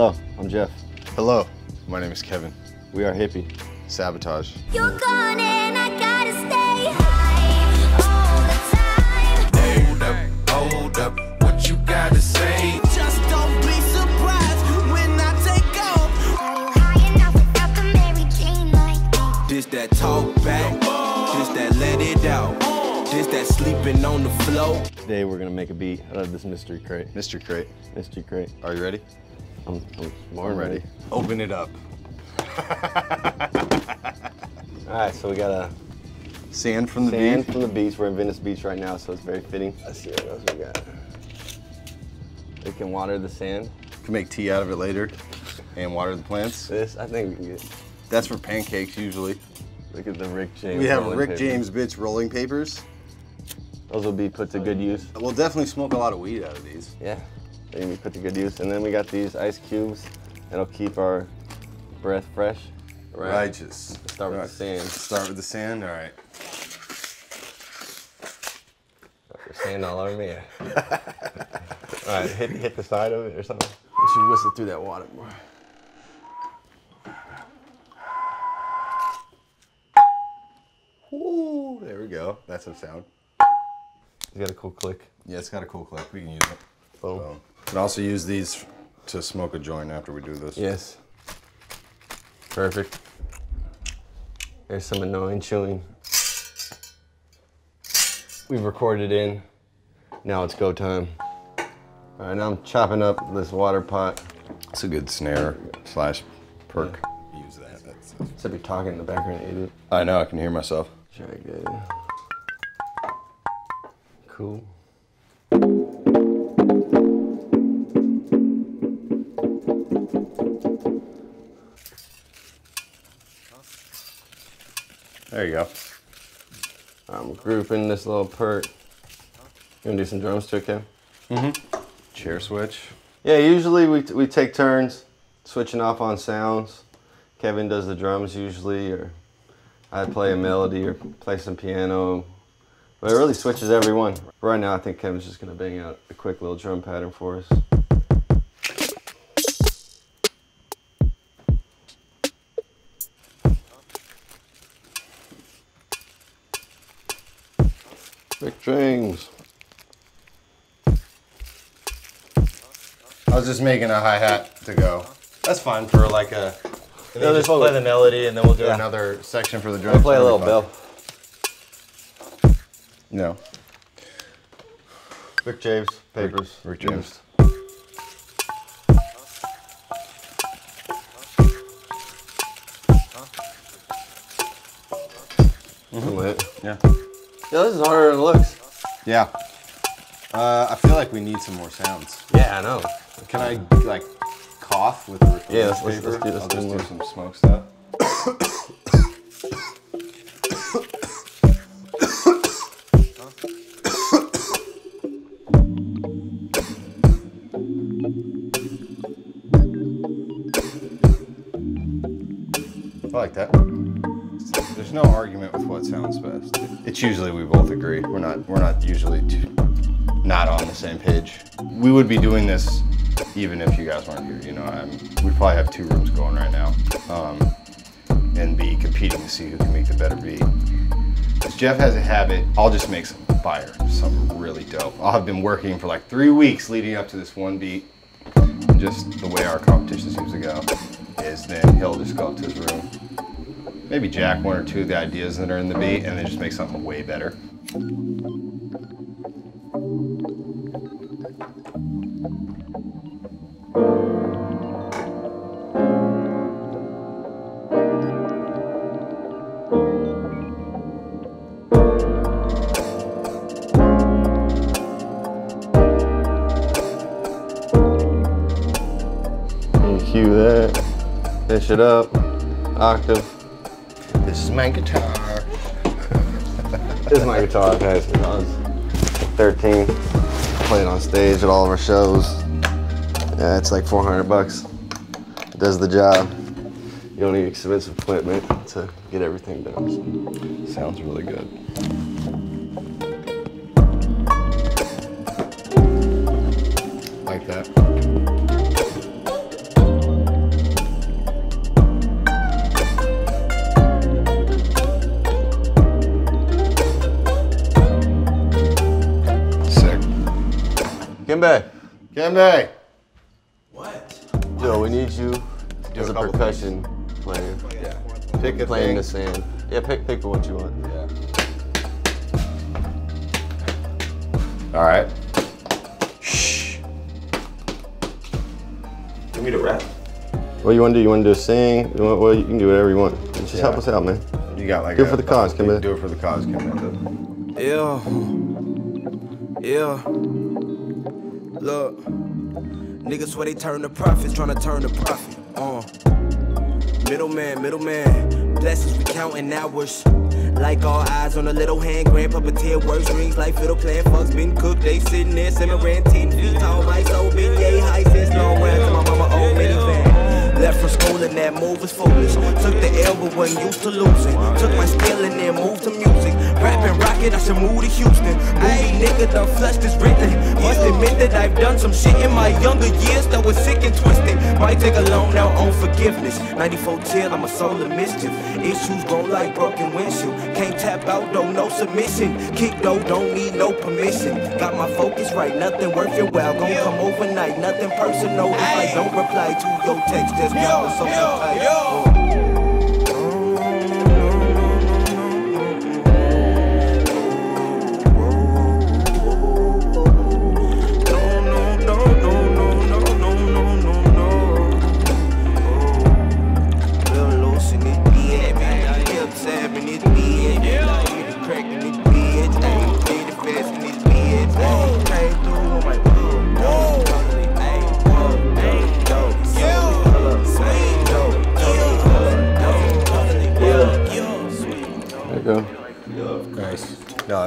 Hello, I'm Jeff. Hello, my name is Kevin. We are hippie. Sabotage. You're gone and I gotta stay high all the time. Hold up, hold up, what you gotta say? Just don't be surprised when I take off. Are you high enough without the Mary Jane like me? This that talk back, this that let it out, this that sleeping on the floor. Today we're gonna make a beat out of this mystery crate. Mr. Crate, Mystery crate. are you ready? I'm, I'm more ready. Open it up. All right, so we got a Sand from the sand beach. from the beach. We're in Venice Beach right now, so it's very fitting. Let's see what else we got. We can water the sand. Can make tea out of it later and water the plants. This, I think we can get. That's for pancakes usually. Look at the Rick James. We have Rick paper. James Bits rolling papers. Those will be put to good use. We'll definitely smoke a lot of weed out of these. Yeah, they can be put to good use. And then we got these ice cubes. That'll keep our breath fresh. Right. Righteous. Let's start with All the sand. Start with the sand. All right. There's sand all over me. all right, hit, hit the side of it or something. We should whistle through that water more. Ooh, there we go. That's a sound. It's got a cool click. Yeah, it's got a cool click. We can use it. Boom. So, can also use these to smoke a joint after we do this. Yes. Perfect. There's some annoying chewing. We've recorded in. Now it's go time. All right, now I'm chopping up this water pot. It's a good snare slash perk. Use that. That's, Except you're talking in the background, idiot. I know. I can hear myself. Very good. Cool. There you go. I'm grouping this little perk. You gonna do some drums too, Kim? Mm-hmm. Chair switch. Yeah, usually we, we take turns switching off on sounds. Kevin does the drums usually, or I play a melody or play some piano. But it really switches everyone. Right now, I think Kevin's just gonna bang out a quick little drum pattern for us. Big James. I was just making a hi hat to go. That's fine for like a. And then Yeah, just just play the melody, and then we'll do Yeah. another section for the I'll drums. play a little be fun. bell. No. Rick James, papers. Rick James. I'm lit. Yeah. Yeah, this is harder than it looks. Yeah. Uh, I feel like we need some more sounds. Yeah, I know. Can I like cough with the recording Yeah, let's- let's- let's do- let's I'll just do some smoke stuff. I like that. There's no argument with what sounds best. It's usually we both agree. We're not we're not usually too, not on the same page. We would be doing this even if you guys weren't here. You know, I'm, we'd probably have two rooms going right now, um, and be competing to see who can make the better beat. 'Cause Jeff has a habit. I'll just make some fire, some really dope. I'll have been working for like three weeks leading up to this one beat. Just the way our competition seems to go is then he'll just go up to his room, maybe jack one or two of the ideas that are in the beat, and then just make something way better. EQ that. Finish it up. Octave. This is my guitar. This is my guitar had since I was 13. Playing on stage at all of our shows. Yeah, it's like 400 bucks. It does the job. You don't need expensive equipment to get everything done. Sounds really good. Like that. Kimbe, Kembe. What? yo, we need you Do as a a couple percussion player. Yeah. Pick a Playing thing. the sand. Yeah, pick pick what you want. Yeah. All right. Shh. Give me the rap. What you want to do? You want to do a sing? You, want, well, you can do whatever you want. Just help us out, man. You got like Do it a- for the cause, Kembe. Do it for the cause, Kembe. Yeah. Yeah. Look. Niggas swear they turn to profits, tryna turn to profit. Uh. Middleman, middleman. Blessings we counting hours. Like all eyes on a little hand, grand puppeteer work strings like fiddle playing fucks been cooked. They sitting there simmering, ten feet tall, my soul been yay high since long ran to my mama old minivan. Left from school and that move was foolish. Took the L but wasn't used to losing. Took my skill and then moved to music. Rapping rocket, I should move to Houston. Movie nigga done flushed is written. Must admit that I've done some shit in my younger years that was sick and twisted. Might take a loan out on forgiveness. 94 chill, I'm a soul of mischief. Issues grown like broken windshield. Can't tap out though, no submission. Kick though, don't need no permission. Got my focus right, nothing worth your while. Gon' come overnight, nothing personal. If I don't reply to your text, just know it's something tight.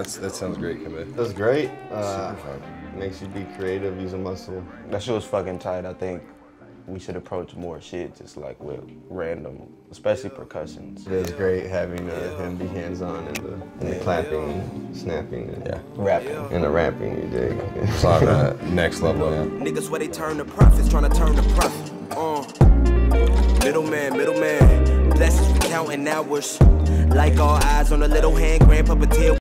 That's, that sounds great, Kembe. That's great. Uh, makes you be creative, use a muscle. That shit was fucking tight. I think we should approach more shit just like with random, especially percussions. It is great having uh, him be hands-on in the, in the clapping, snapping, and, Yeah. Rapping. and the rapping. You dig? It's on uh, next level. Yeah. Niggas where they turn the profits, tryna turn the profit. Uh. Middleman, middleman. Blessings we counting hours. Like all eyes on a little hand, grand puppeteer